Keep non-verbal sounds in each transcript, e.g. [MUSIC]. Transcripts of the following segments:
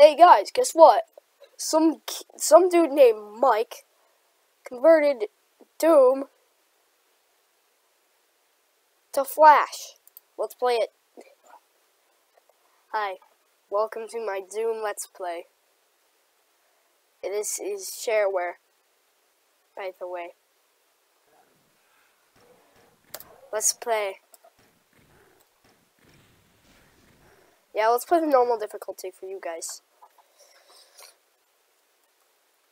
Hey guys, guess what? Some some dude named Mike converted Doom to Flash. Let's play it. Hi, welcome to my Doom Let's Play. This is shareware, by the way. Let's play. Yeah, let's play the normal difficulty for you guys.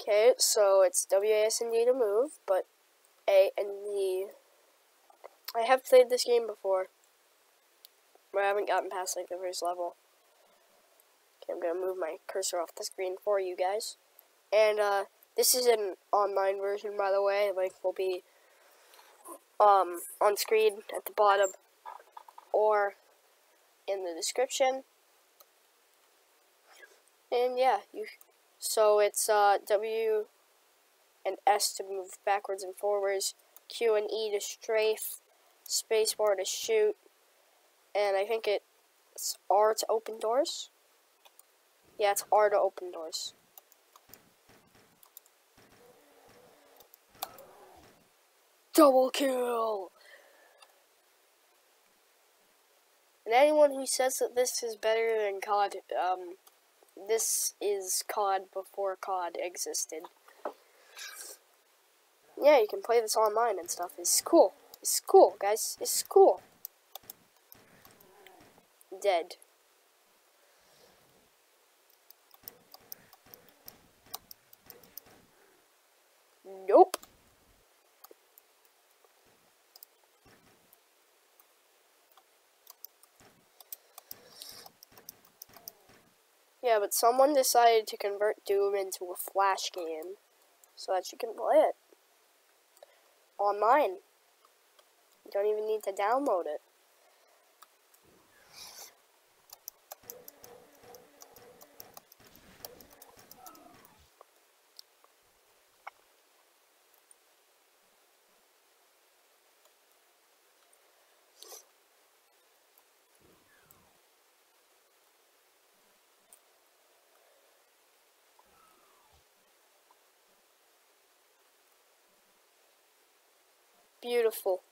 Okay, so it's WASD to move, but A and D. I have played this game before, but I haven't gotten past like the first level. Okay, I'm gonna move my cursor off the screen for you guys. And uh, this is an online version, by the way. Link will be um, on screen at the bottom or in the description. And yeah, you. So it's uh, W and S to move backwards and forwards, Q and E to strafe, spacebar to shoot, and I think it's R to open doors. Yeah, it's R to open doors. Double kill! And anyone who says that this is better than COD, um, this is COD before COD existed. Yeah, you can play this online and stuff. It's cool. It's cool, guys. It's cool. Dead. Nope. Yeah, but someone decided to convert Doom into a Flash game so that you can play it online. You don't even need to download it. Beautiful.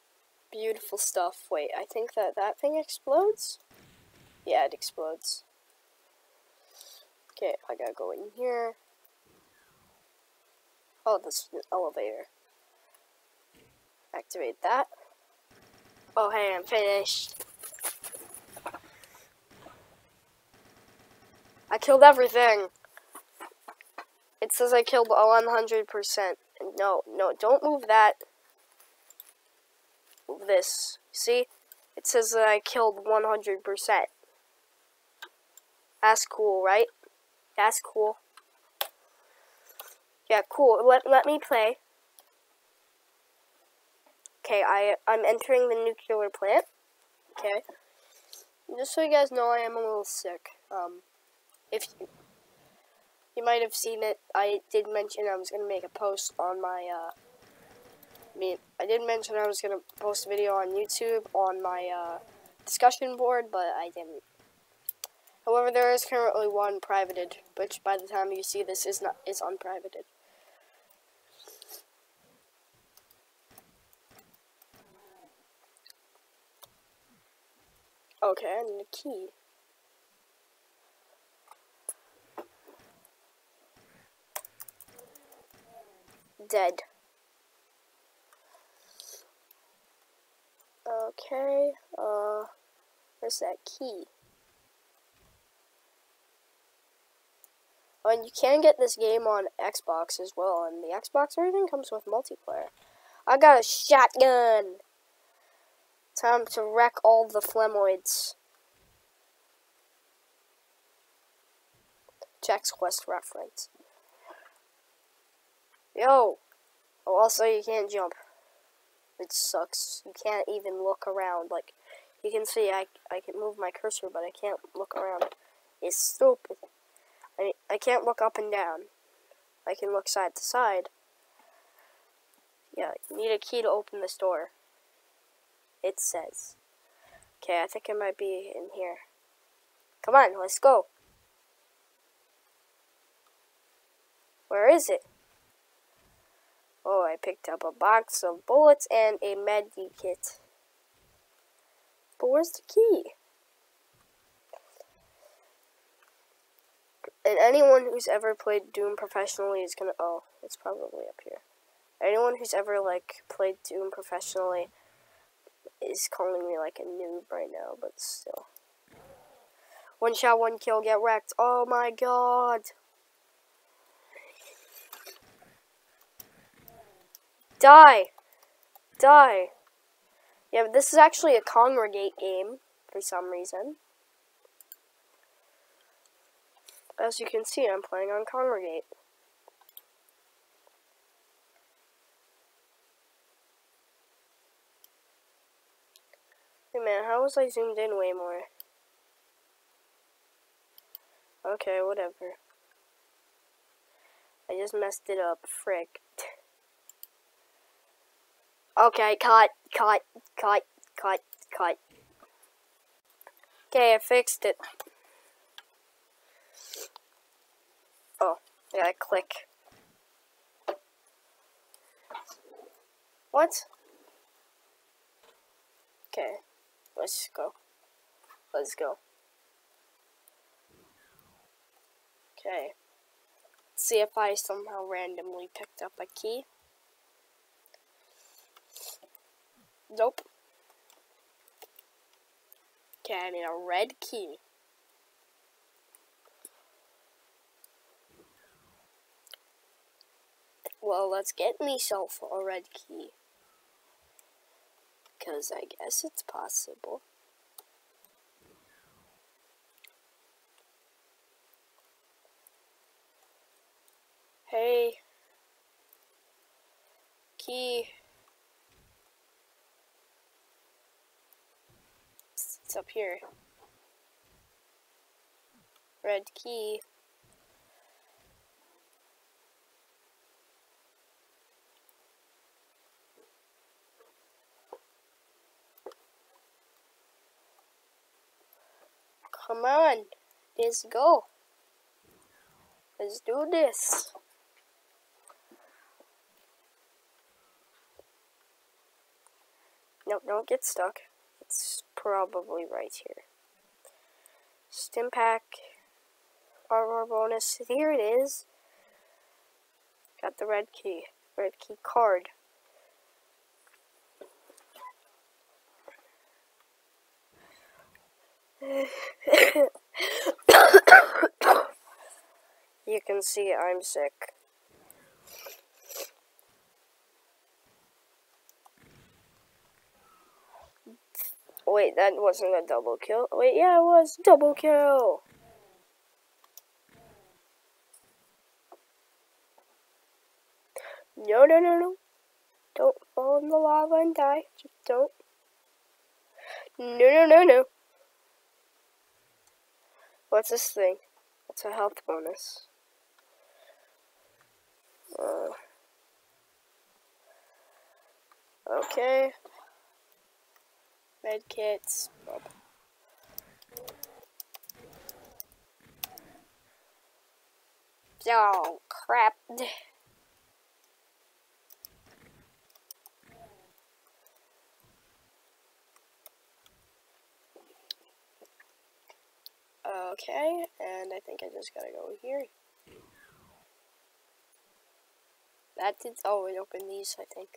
Beautiful stuff. Wait, I think that that thing explodes? Yeah, it explodes. Okay, I gotta go in here. Oh, this elevator. Activate that. Oh, hey, I'm finished. I killed everything. It says I killed 100%. No, no, don't move that this. See? It says that I killed 100%. That's cool, right? That's cool. Yeah, cool. Let, let me play. Okay, I, I'm entering the nuclear plant. Okay. Just so you guys know, I am a little sick. Um, if you, you might have seen it, I did mention I was going to make a post on my, uh, I mean, I did mention I was going to post a video on YouTube on my uh, discussion board, but I didn't. However, there is currently one privated, which by the time you see this is not is unprivated. Okay, I need a key. Dead. Okay, uh, where's that key? Oh, and you can get this game on Xbox as well, and the Xbox version comes with multiplayer. I got a shotgun! Time to wreck all the Flemoids. Chex Quest reference. Yo! Oh, also you can't jump. It sucks. You can't even look around. Like, you can see I, I can move my cursor, but I can't look around. It's stupid. I, I can't look up and down. I can look side to side. Yeah, you need a key to open this door. It says. Okay, I think it might be in here. Come on, let's go. Where is it? Oh, I picked up a box of bullets and a med kit. But where's the key? And anyone who's ever played Doom professionally is gonna. Oh, it's probably up here. Anyone who's ever like played Doom professionally is calling me like a noob right now, but still. One shot, one kill, get wrecked. Oh my god. Die. Die. Yeah, but this is actually a Kongregate game for some reason. As you can see, I'm playing on Kongregate. Hey man, how was I zoomed in way more? Okay, whatever. I just messed it up. Frick. [LAUGHS] Okay, cut, cut, cut, cut, cut. Okay, I fixed it. Oh, I gotta click. What? Okay, let's go. Let's go. Okay. Let's see if I somehow randomly picked up a key. Nope. Okay, I need a red key. Well, let's get myself a red key. Because I guess it's possible. Hey. Key. It's up here. Red key. Come on, let's go. Let's do this. No, don't get stuck. It's probably right here. Stimpak. Armor bonus. Here it is. Got the red key. Red key card. [COUGHS] you can see I'm sick. Wait, that wasn't a double kill. Wait, yeah, it was double kill. No, no, no, no. Don't fall in the lava and die. Just don't. No, no, no, no. What's this thing? It's a health bonus. Uh, okay. Med kits. Oh, crap. Okay, and I think I just gotta go here. That did, oh, it opened these, I think.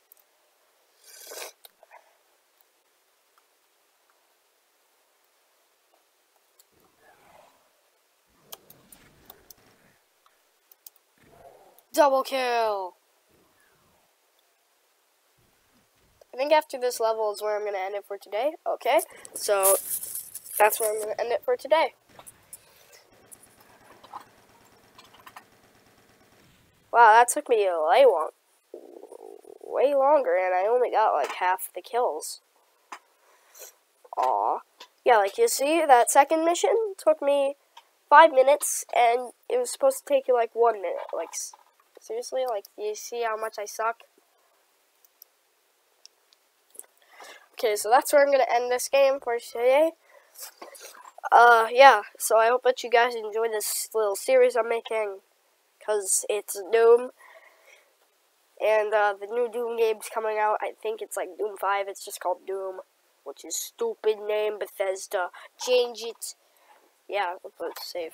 Double kill! I think after this level is where I'm going to end it for today. Okay, so that's where I'm going to end it for today. Wow, that took me way long, way longer, and I only got like half the kills. Aw. Yeah, like you see, that second mission took me five minutes, and it was supposed to take you like one minute. Like, Seriously, like, you see how much I suck? Okay, so that's where I'm going to end this game for today. Uh, yeah, so I hope that you guys enjoy this little series I'm making. because it's Doom. And uh, the new Doom game's coming out. I think it's like Doom 5. It's just called Doom, which is stupid name. Bethesda. Change it. Yeah, let's save.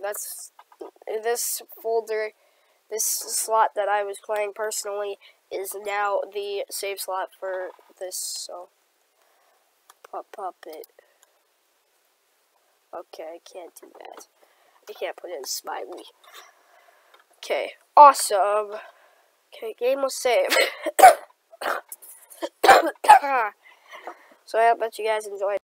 That's this folder, this slot that I was playing personally is now the save slot for this. So, pop puppet. Okay, I can't do that. I can't put it in smiley. Okay, awesome. Okay, game was saved. so I hope that you guys enjoyed.